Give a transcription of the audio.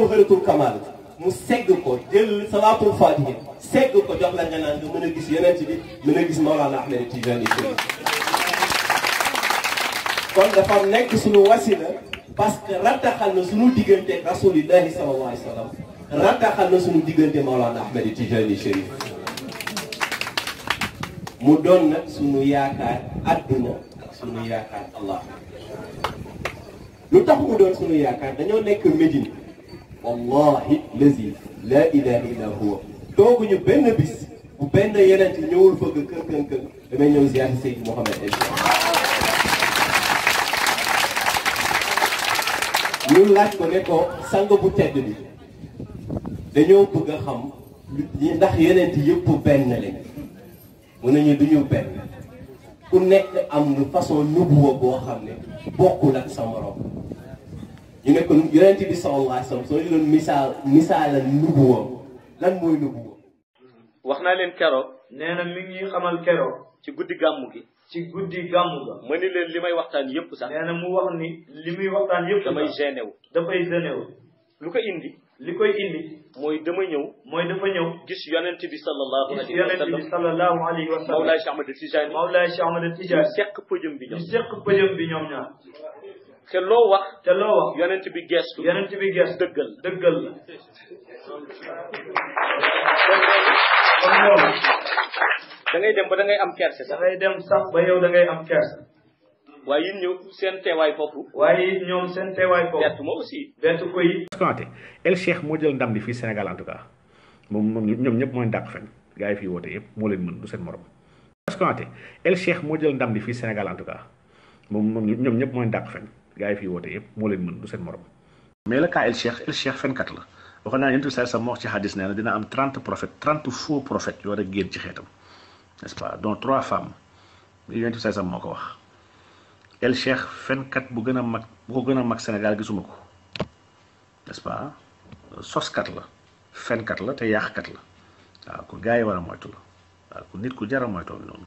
jawharatul kamal mu segg ko jël salaatul faatiha segg ko jox la nga naan nga mën a gis yonent bi mën a gis Mawlana Ahmed Tidiane Chérif kon dafa nekk suñu wasila parce que rattaxal na suñu diggante rasulillahi sallallahu alayhi wa sallam rattaxal na suñu diggante Mawlana Ahmed Tidiane Chérif mu doon nag suñu yaakaar àdduna ak suñu yaakaar allah lu tax mu doon sunu yaakaar dañoo nekk Médine wallahi lazi la ilaha illa huwa tooguñu benn bis bu benn yeneen ci ñëwul fëgg kër kër kër damay ñëw ziar Seydi Mouhamed El ñu laaj ko ne ko sang bu tedd bi dañoo bëgg a xam ndax yeneen yëpp benn lañ mu ne ñu du ñu benn ku nekk am lu façon nubuwa boo xam ne bokkul ak sa morom ñu ne ko yonent bi sallallahu alayhi wa sallam soo ñu doon misaal misaalal nubuwa lan mooy nubuwa wax naa leen keroog nee na mi ngi xamal keroog ci guddi gàmmu gi ci guddi gàmmu ga ma ni leen li may waxtaan yépp sax nee na mu wax ni li muy waxtaan yëpp damay gêné wu dafay gêné wu lu ko indi li koy indi mooy dama ñëw mooy dafa ñëw gis yonent bi sallallahu gis alayhi wa yonent sallam bi sallallahu alayhi wa sallam Mawlaay Cheikh Ahmad Tijaani Mawlaay Cheikh Ahmad ñu Tidiane seq pëjëm bi ñu ñoom séq pëjëm bi ñoom ñaar te loo wax te loo wax yonent bi geestu yonent bi ges dëggal la dëggal la kon loolu da ngay dem ba da ngay am kerse da sax ngay dem sax ba yow da ngay am kersa waaye yéen ñëw seen teewaay foofu. waaye it ñoom seen teewaay foofu. bett ma aussi. bett ko yi. Konaté El Cheikh moo jël ndam li fii Sénégal en tout cas moom moom ñoom ñëpp mooy dàq fen gars yi fii woote yëpp moo leen mën du seen morom. Konaté El Cheikh moo jël ndam li fii Sénégal en tout cas moom moom ñoom ñëpp mooy dàq fen gars yi fii woote yëpp moo leen mën du seen morom. mais le cas El Cheikh El Cheikh fenkat la waxoon naa ne yentu saa sa moo wax ci hadis nee na dina am trente prophètes trente faux prophètes yoo war a génn ci xeetam n'est-ce pas dont trois femmes. li yonent bi saasam moo ko wax el cheikh fenkat bu gën a mag bu ko gën a mag Sénégal gisuma ko n'est-ce pas soskat la fenkat la te yàqkat la waaw ku gars yi war a moytu la waaw ku nit ku jar a moytoo noonu